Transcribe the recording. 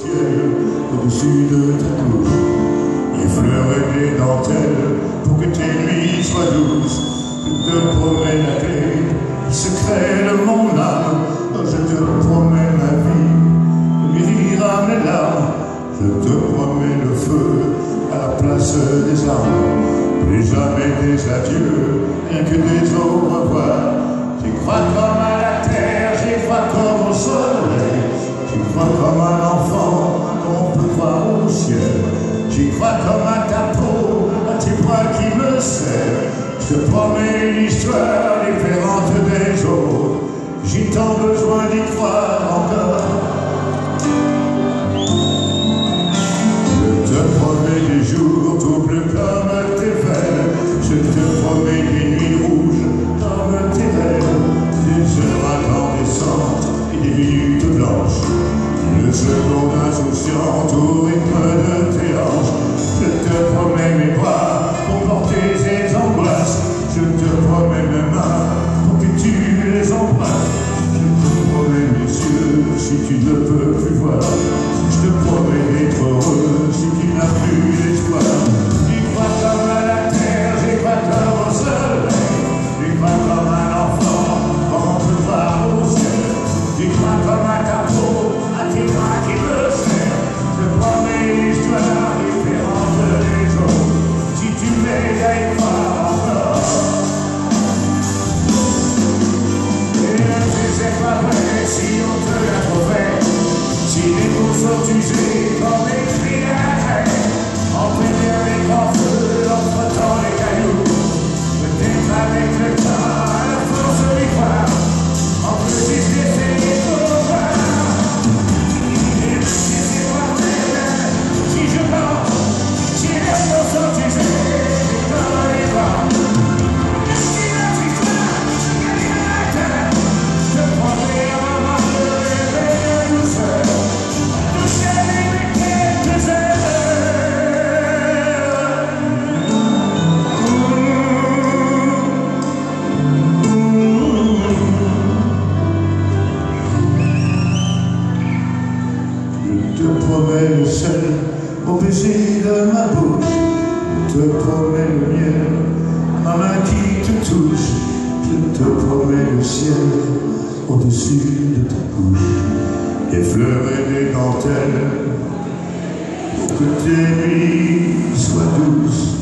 au-dessus de ta tour, les fleurs et les dentelles pour que tes nuits soient douces. Je te promets la clé, le secret de mon âme. Je te promets ma vie, guérira mes larmes. Je te promets le feu à la place des armes. Plus jamais des adieux, rien que des au revoir. J'y crois comme peau, à tes bras qui me serrent. Je te promets une histoire différente des autres. J'ai tant besoin d'y croire encore. Je te promets des jours tout bleus comme tes veines. Je te promets des nuits rouges comme tes rêves. Des heures incandescentes et des minutes blanches. Une seconde insouciante Суки, не ты ваш these people, they treat te promets le sel au baiser de ma bouche. Je te promets le miel, ma main qui te touche. Je te promets le ciel au-dessus de ta bouche. Des fleurs des dentelles pour que tes nuits soient douces.